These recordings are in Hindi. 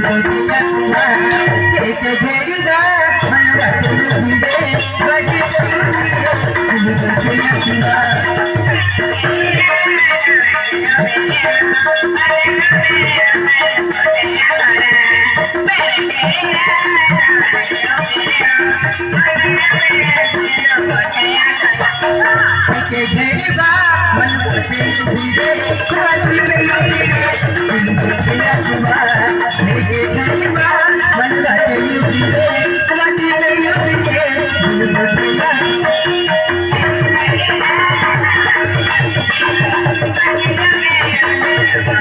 Thank you.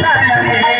I'm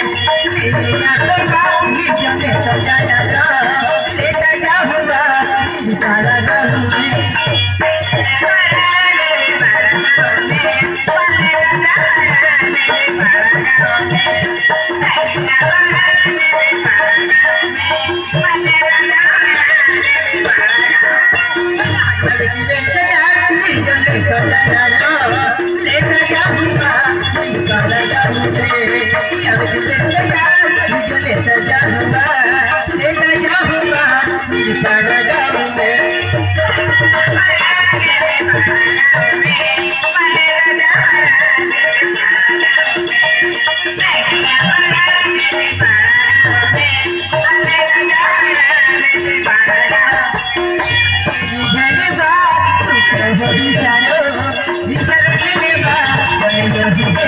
Thank you.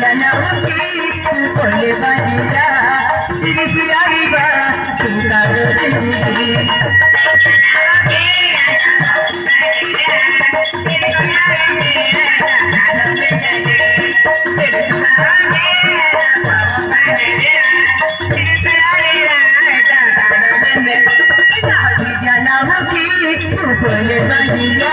जन्म की कोले बनिया श्री सियारी बा बनिया